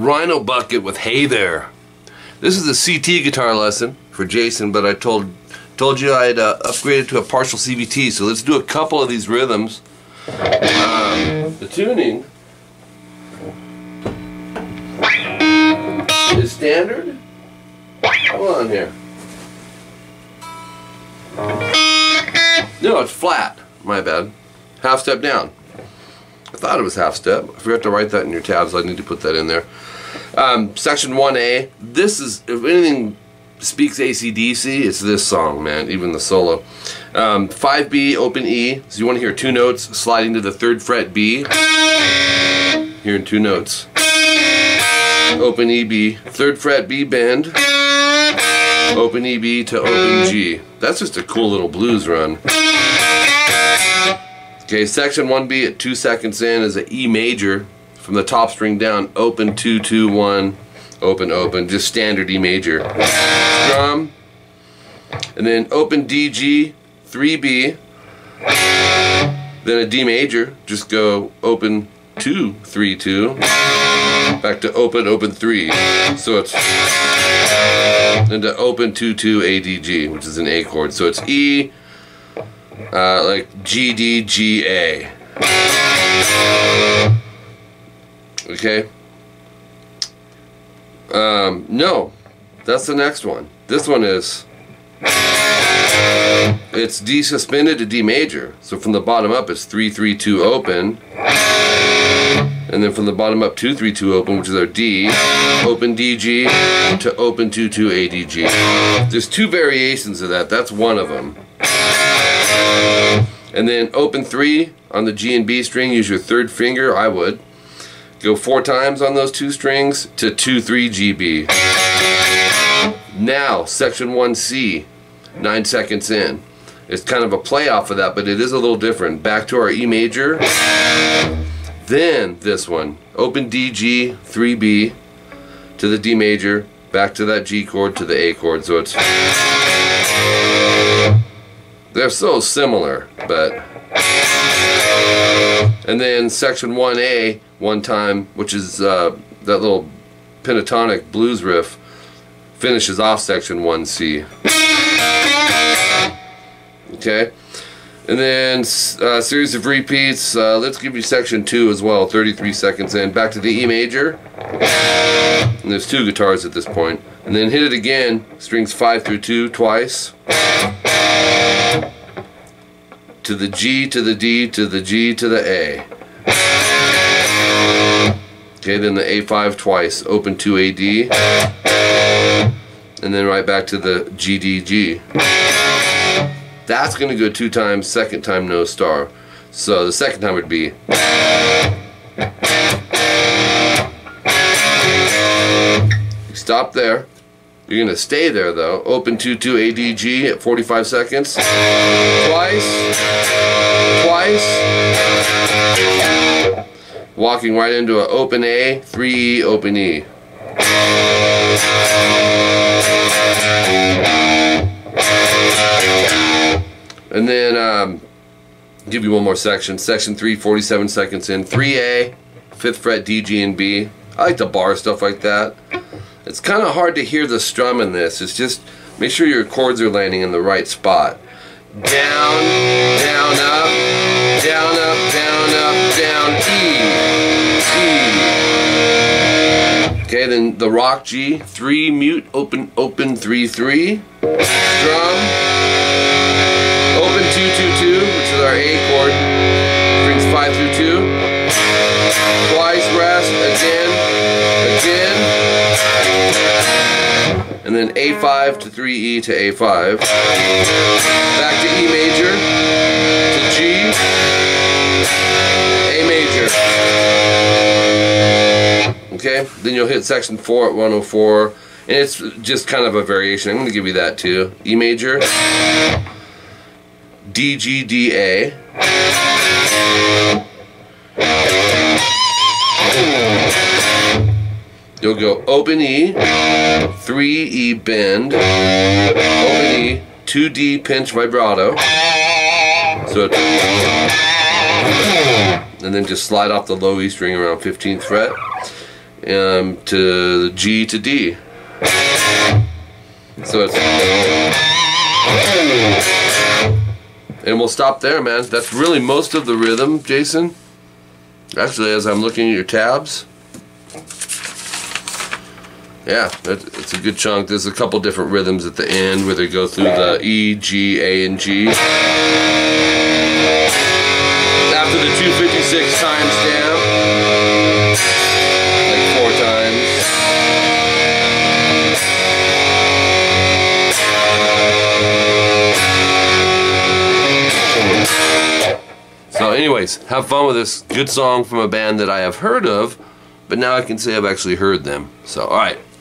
Rhino Bucket with Hey There. This is a CVT guitar lesson for Jason, but I told told you I had uh, upgraded to a partial CVT, so let's do a couple of these rhythms. Um, the tuning is standard. Hold on here. No, it's flat. My bad. Half step down. I thought it was half step. I forgot to write that in your tabs. I need to put that in there. Um, section 1A. This is, if anything speaks ACDC, it's this song, man. Even the solo. Um, 5B, open E. So you want to hear two notes sliding to the third fret B. Hearing two notes. Open E, B. Third fret B bend. Open E, B to open G. That's just a cool little blues run. Okay, section 1B at 2 seconds in is an E major from the top string down, open 2 2 1, open open, just standard E major. Strum, and then open D G 3B, then a D major, just go open 2 3 2, back to open open 3. So it's into open 2 2 ADG, which is an A chord. So it's E uh, like G D G A. Okay. Um, no, that's the next one. This one is it's D suspended to D major. So from the bottom up, it's three three two open, and then from the bottom up, two three two open, which is our D, open DG to open two two ADG. There's two variations of that. That's one of them. And then open three on the G and B string, use your third finger, I would. Go four times on those two strings to 2 3 GB. Now, section 1C, nine seconds in. It's kind of a play off of that, but it is a little different. Back to our E major. Then this one, open D, G, 3B to the D major, back to that G chord to the A chord. So it's they're so similar, but and then section 1A one time, which is uh, that little pentatonic blues riff, finishes off section 1C. Okay, and then uh, series of repeats. Uh, let's give you section 2 as well, 33 seconds in. Back to the E major. And there's two guitars at this point. And then hit it again, strings 5 through 2 twice to the G to the D to the G to the A. Okay, then the A5 twice, open 2 AD, and then right back to the GDG. That's going to go two times, second time no star. So the second time would be Stop there. You're going to stay there though. Open 2-2 ADG at 45 seconds. Twice. Twice. Walking right into an open A, 3E, open E. And then um, give you one more section. Section 3, 47 seconds in. 3A, 5th fret D, G, and B. I like to bar stuff like that. It's kind of hard to hear the strum in this. It's just make sure your chords are landing in the right spot. Down, down, up, down, up, down, up, down, E, E. Okay, then the rock G, three mute, open, open, three, three. Strum, open, two, two, two, which is our A chord. Strings five through two. And then A5 to 3E to A5, back to E major, to G, A major. Okay, then you'll hit section 4 at 104, and it's just kind of a variation. I'm going to give you that too. E major, D, G, D, A. You'll go open E, 3E bend, open E, 2D pinch vibrato. So and then just slide off the low E string around 15th fret. um, to G to D. So it's and we'll stop there, man. That's really most of the rhythm, Jason. Actually, as I'm looking at your tabs, yeah, it's a good chunk. There's a couple different rhythms at the end where they go through the E, G, A, and G. After the 256 time stamp, like four times. So anyways, have fun with this good song from a band that I have heard of, but now I can say I've actually heard them. So alright,